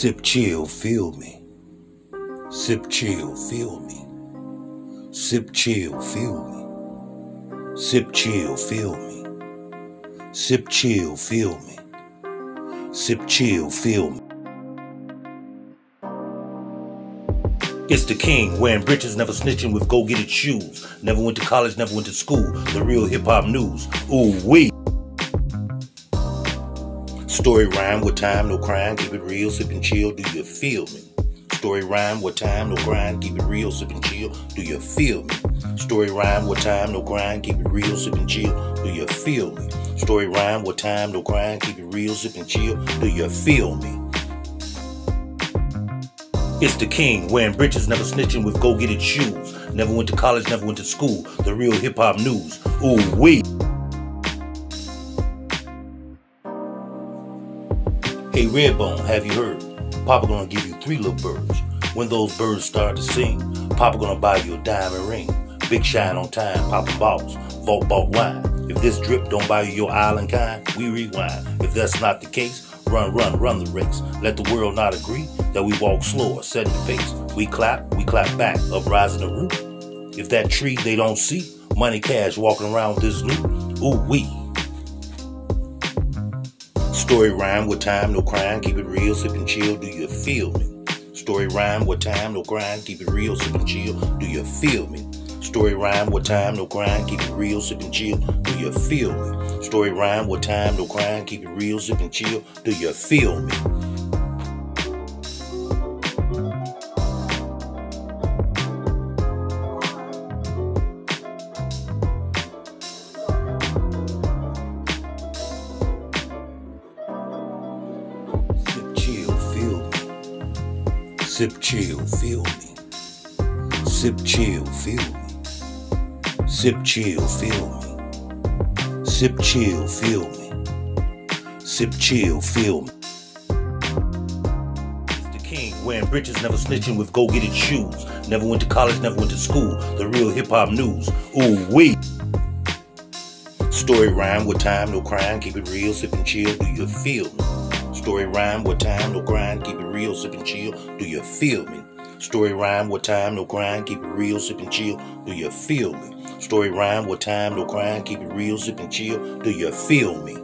Sip chill, feel me. Sip chill, feel me. Sip chill, feel me. Sip chill, feel me. Sip chill, feel me. Sip chill, feel me. It's the king, wearing breeches, never snitching with go get it shoes. Never went to college, never went to school. The real hip hop news. Ooh, wee. Story rhyme with time, no crime, keep it real, sip and chill, do you feel me? Story rhyme with time, no grind, keep it real, sip and chill, do you feel me? Story rhyme with time, no grind, keep it real, sip and chill, do you feel me? Story rhyme with time, no grind, keep it real, sip and chill, do you feel me? It's the king, wearing breeches, never snitching with go get it shoes. Never went to college, never went to school. The real hip hop news. Ooh, wee. Hey, Redbone, have you heard? Papa gonna give you three little birds. When those birds start to sing, Papa gonna buy you a diamond ring. Big shine on time, Papa boss, vault bought wine. If this drip don't buy you your island kind, we rewind. If that's not the case, run, run, run the race. Let the world not agree that we walk slower, setting the pace. We clap, we clap back, uprising the roof. If that tree they don't see, money cash walking around this loot, ooh we. Story rhyme with time, no crime, keep it real, sip and chill, do you feel me? Story rhyme with time, no grind, keep it real, sip and chill, do you feel me? Story rhyme with time, no grind, keep it real, sip and chill, do you feel me? Story rhyme with time, no grind, keep it real, sip and chill, do you feel me? Sip chill, feel me. Sip chill, feel me. Sip chill, feel me. Sip chill, feel me. Sip chill, feel me. King, wearing breeches, never snitching with go get it shoes. Never went to college, never went to school. The real hip hop news. Ooh, wee. Story rhyme with time, no crime, keep it real, sip and chill, do you feel me? Story rhyme with time, no grind, keep it real, sip and chill, do you feel me? Story rhyme with time, no grind, keep it real, sip and chill, do you feel me? Story rhyme with time, no grind, keep it real, sip and chill, do you feel me?